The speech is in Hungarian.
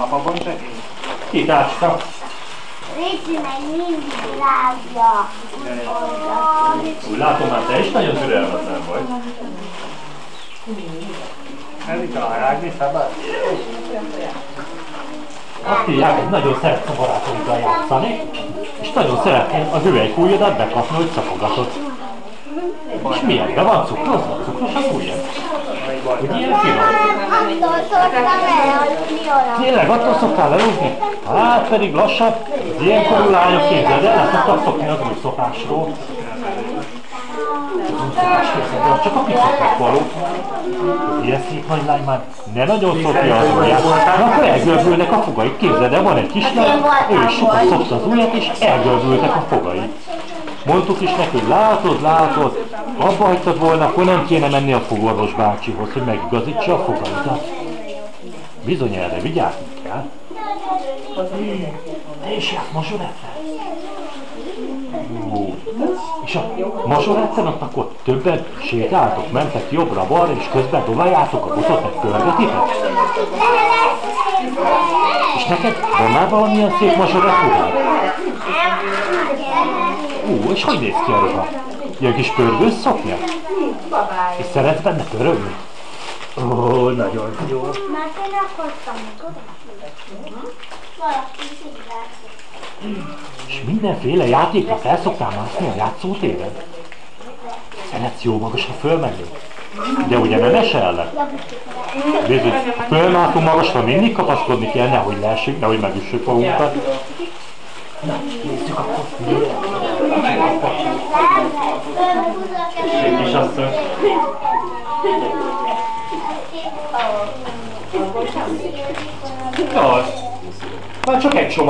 Apa bontani? Ki táska? Réci meg mindig rágja. Úgy látom, már te is nagyon türelmetlen vagy. Erika, rágni szabad? Azt írják, hogy nagyon szeretsz a barátaiddal játszani, és nagyon szeretnél az üvelykújjadat bekapni, hogy szapogatod. És miért? Be van cukrozva? Cukros az ujjad? Hogy ilyen finom? Attól szoktam elhagyni olyan. Tényleg attól szoktál elúzni? Hát pedig lassan, az ilyenkorú lányok képzeld el, le szoktak szokni az új szokásról. Az új szokás képzeld el, csak a piciknek való. Az ilyen szép nagy lány már ne nagyon szokja az ujját, mert akkor elgörbülnek a fogaik. Képzeld el, van egy kislány, ő is sokat szokta az ujját, és elgörbültek a fogai. Mondtuk is neki, látod, látod, abba hagytad volna, akkor nem kéne menni a fogorvos bácsihoz, hogy megigazítsa a fogaidat. Bizony erre vigyázni kell. Jársz mazsorettel? Ó, és a mazsoretten ott többen sétáltok, mentek jobbra-balra, és közben dobáljátok a botot, meg pörgetitek? És neked van már valamilyen szép mazsorett ruhád? Ú, és hogy néz ki a ruha? Ilyen kis pörgős szoknya? És szeretsz benne pörögni? Ó, nagyon jó. Mert én szigrázott. És mindenféle játékra fel szoktál mászni a játszótéren? Szeretsz jó magasra fölmenni? De ugye nem esel Bizony, ha fölmászunk magasra, mindig kapaszkodni kell, nehogy leessünk, nehogy megüssük magunkat. Na, nézzük akkor. És azt Jaj, már csak egy csomag.